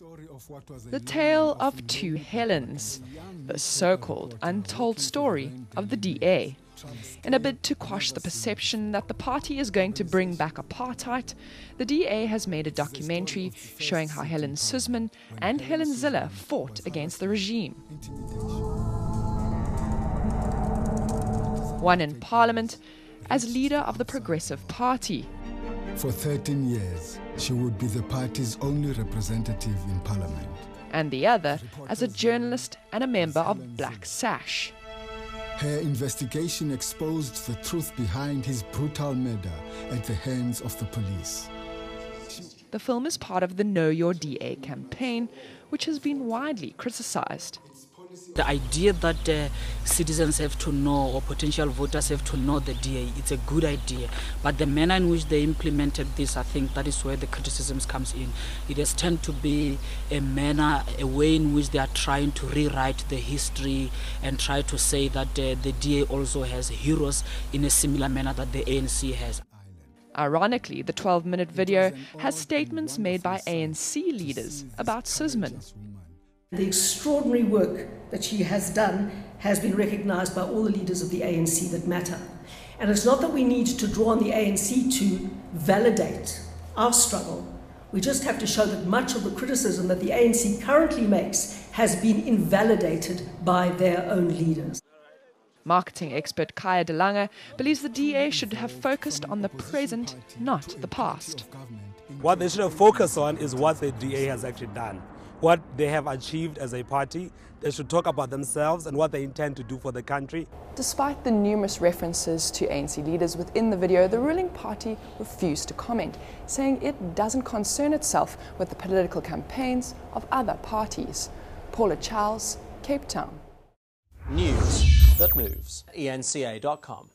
The tale of two Helens, the so called untold story of the DA. In a bid to quash the perception that the party is going to bring back apartheid, the DA has made a documentary showing how Helen Suzman and Helen Zille fought against the regime. One in parliament as leader of the Progressive Party, for 13 years, she would be the party's only representative in parliament. And the other as a journalist and a member of Black Sash. Her investigation exposed the truth behind his brutal murder at the hands of the police. The film is part of the Know Your DA campaign, which has been widely criticized. The idea that uh, citizens have to know or potential voters have to know the DA, it's a good idea. But the manner in which they implemented this, I think that is where the criticisms comes in. It has tended to be a manner, a way in which they are trying to rewrite the history and try to say that uh, the DA also has heroes in a similar manner that the ANC has. Ironically, the 12 minute video has statements made by ANC leaders about Suzman. The extraordinary work that she has done has been recognised by all the leaders of the ANC that matter. And it's not that we need to draw on the ANC to validate our struggle. We just have to show that much of the criticism that the ANC currently makes has been invalidated by their own leaders. Marketing expert Kaya De Lange believes the DA should have focused on the present, not the past. What they should have focused on is what the DA has actually done what they have achieved as a party. They should talk about themselves and what they intend to do for the country. Despite the numerous references to ANC leaders within the video, the ruling party refused to comment, saying it doesn't concern itself with the political campaigns of other parties. Paula Chowles, Cape Town. News that moves. ENCA.com.